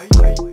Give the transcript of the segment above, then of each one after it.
ai, ai.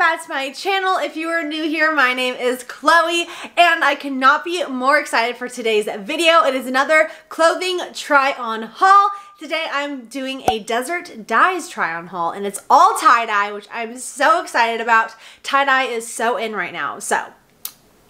Back to my channel. If you are new here, my name is Chloe and I cannot be more excited for today's video. It is another clothing try on haul. Today I'm doing a Desert Dyes try on haul and it's all tie-dye, which I'm so excited about. Tie-dye is so in right now, so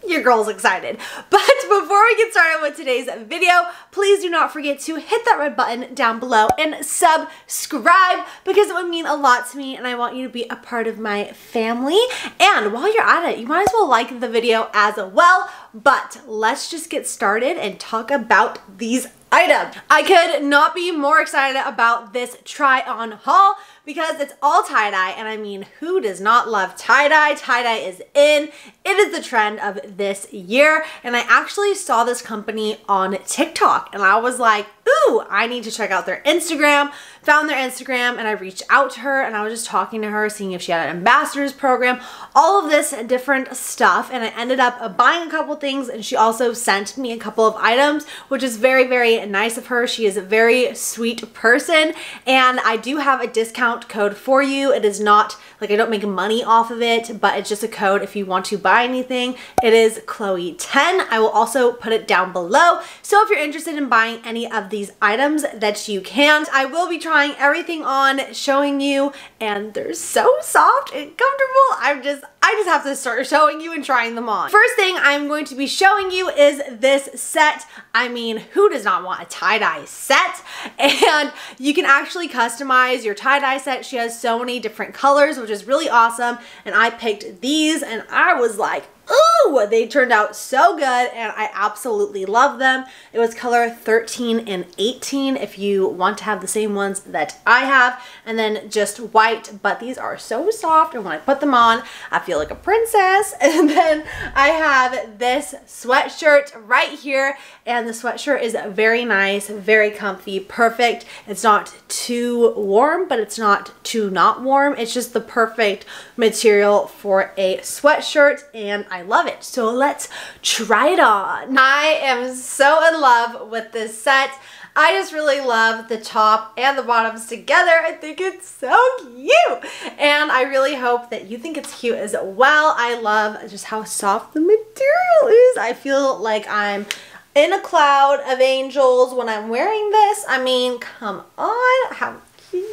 your girl's excited. But before we get started with today's video, please do not forget to hit that red button down below and subscribe because it would mean a lot to me and I want you to be a part of my family. And while you're at it, you might as well like the video as well. But let's just get started and talk about these items. I could not be more excited about this try on haul because it's all tie-dye and I mean who does not love tie-dye? Tie-dye is in. It is the trend of this year and I actually saw this company on TikTok and I was like, ooh, I need to check out their Instagram. Found their Instagram and I reached out to her and I was just talking to her, seeing if she had an ambassadors program, all of this different stuff. And I ended up buying a couple things and she also sent me a couple of items, which is very, very nice of her. She is a very sweet person and I do have a discount code for you. It is not like I don't make money off of it, but it's just a code if you want to buy anything. It is Chloe10. I will also put it down below. So if you're interested in buying any of these items that you can, I will be trying everything on, showing you, and they're so soft and comfortable. I'm just, I just have to start showing you and trying them on. First thing I'm going to be showing you is this set. I mean, who does not want a tie-dye set? And you can actually customize your tie-dye set. She has so many different colors, which is really awesome. And I picked these and I was like, Ooh, they turned out so good and I absolutely love them. It was color 13 and 18 if you want to have the same ones that I have and then just white, but these are so soft and when I put them on, I feel like a princess. And then I have this sweatshirt right here and the sweatshirt is very nice, very comfy, perfect. It's not too warm, but it's not too not warm. It's just the perfect material for a sweatshirt and I love it. So let's try it on. I am so in love with this set. I just really love the top and the bottoms together. I think it's so cute. And I really hope that you think it's cute as well. I love just how soft the material is. I feel like I'm in a cloud of angels when I'm wearing this. I mean, come on, how cute.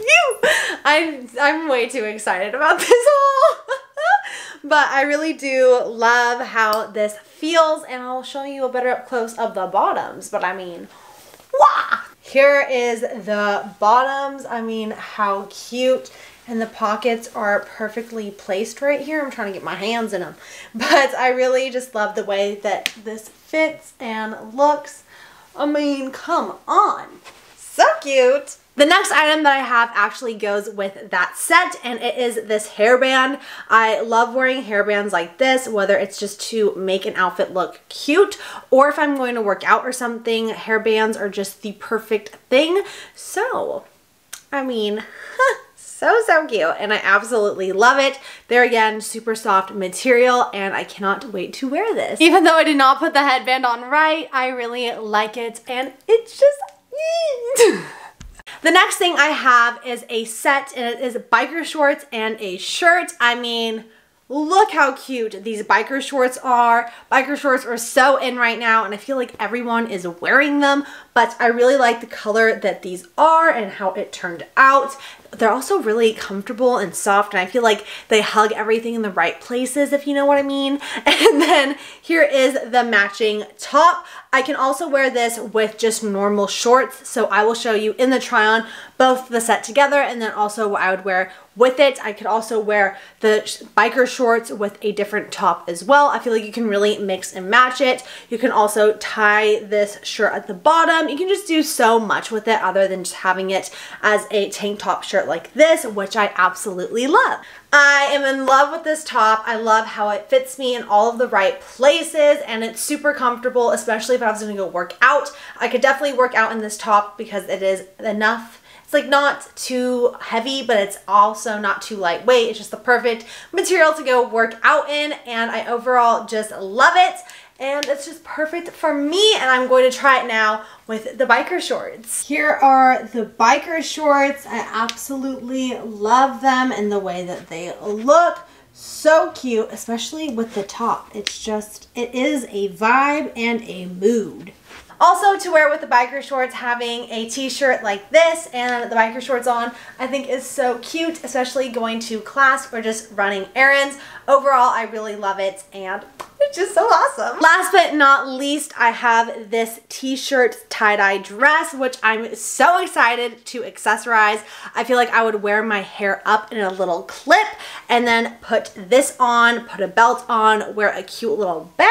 I'm, I'm way too excited about this haul. But I really do love how this feels and I'll show you a better up close of the bottoms. But I mean, wah! Here is the bottoms. I mean, how cute. And the pockets are perfectly placed right here. I'm trying to get my hands in them. But I really just love the way that this fits and looks. I mean, come on. Cute. The next item that I have actually goes with that set and it is this hairband. I love wearing hairbands like this, whether it's just to make an outfit look cute or if I'm going to work out or something, hairbands are just the perfect thing. So, I mean, so, so cute. And I absolutely love it. There again, super soft material and I cannot wait to wear this. Even though I did not put the headband on right, I really like it and it's just... The next thing I have is a set and it is biker shorts and a shirt. I mean, look how cute these biker shorts are. Biker shorts are so in right now and I feel like everyone is wearing them, but I really like the color that these are and how it turned out. They're also really comfortable and soft and I feel like they hug everything in the right places if you know what I mean. And then here is the matching top. I can also wear this with just normal shorts so I will show you in the try on both the set together and then also what I would wear with it. I could also wear the biker shorts with a different top as well. I feel like you can really mix and match it. You can also tie this shirt at the bottom You can just do so much with it other than just having it as a tank top shirt like this, which I absolutely love. I am in love with this top. I love how it fits me in all of the right places and it's super comfortable, especially if I was gonna go work out. I could definitely work out in this top because it is enough it's like not too heavy, but it's also not too lightweight. It's just the perfect material to go work out in and I overall just love it and it's just perfect for me and I'm going to try it now with the biker shorts. Here are the biker shorts. I absolutely love them and the way that they look. So cute, especially with the top. It's just, it is a vibe and a mood. Also to wear with the biker shorts, having a t-shirt like this and the biker shorts on, I think is so cute, especially going to class or just running errands. Overall, I really love it and it's just so awesome. Last but not least, I have this t-shirt tie-dye dress, which I'm so excited to accessorize. I feel like I would wear my hair up in a little clip and then put this on, put a belt on, wear a cute little bag.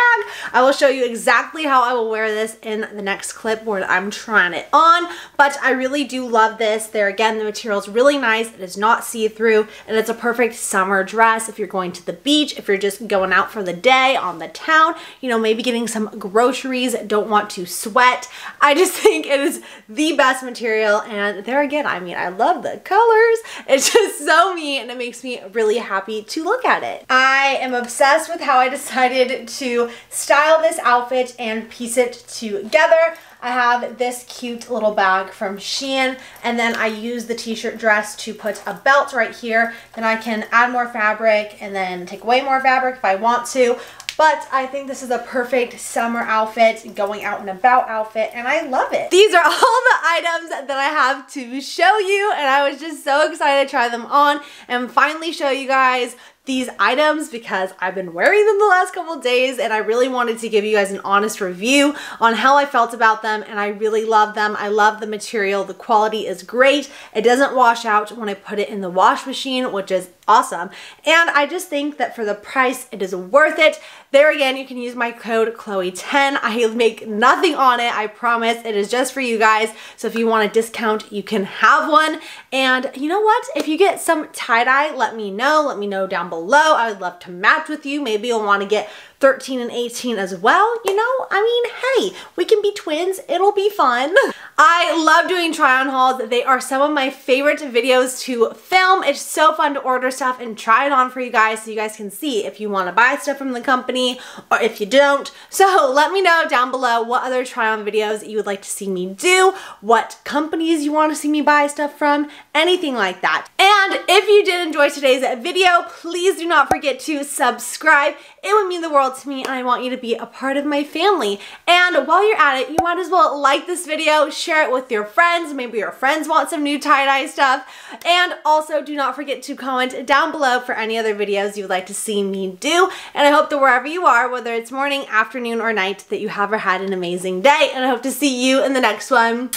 I will show you exactly how I will wear this in the next clip where I'm trying it on, but I really do love this. There again, the material is really nice. It is not see-through and it's a perfect summer dress if you're going to the beach, if you're just going out for the day on the town, you know, maybe getting some groceries, don't want to sweat. I just think it is the best material and there again, I mean, I love the colors. It's just so me and it makes me really happy to look at it. I am obsessed with how I decided to style this outfit and piece it together. I have this cute little bag from Shein and then I use the t-shirt dress to put a belt right here. Then I can add more fabric and then take away more fabric if I want to. But I think this is a perfect summer outfit, going out and about outfit, and I love it. These are all the items that I have to show you, and I was just so excited to try them on and finally show you guys these items because I've been wearing them the last couple days and I really wanted to give you guys an honest review on how I felt about them and I really love them. I love the material. The quality is great. It doesn't wash out when I put it in the wash machine, which is awesome. And I just think that for the price, it is worth it. There again, you can use my code Chloe10. I make nothing on it, I promise. It is just for you guys. So if you want a discount, you can have one. And you know what? If you get some tie-dye, let me know. Let me know down below. I would love to match with you. Maybe you'll want to get 13 and 18 as well, you know? I mean, hey, we can be twins. It'll be fun. I love doing try on hauls. They are some of my favorite videos to film. It's so fun to order stuff and try it on for you guys so you guys can see if you want to buy stuff from the company or if you don't. So let me know down below what other try on videos you would like to see me do, what companies you want to see me buy stuff from, anything like that. And if you did enjoy today's video, please do not forget to subscribe. It would mean the world to me and I want you to be a part of my family. And while you're at it, you might as well like this video, share it with your friends. Maybe your friends want some new tie-dye stuff. And also do not forget to comment down below for any other videos you would like to see me do. And I hope that wherever you are, whether it's morning, afternoon, or night, that you have or had an amazing day. And I hope to see you in the next one.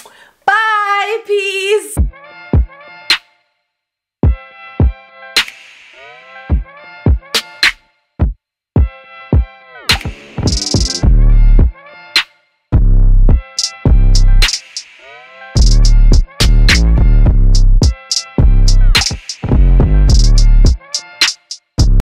Bye! Peace!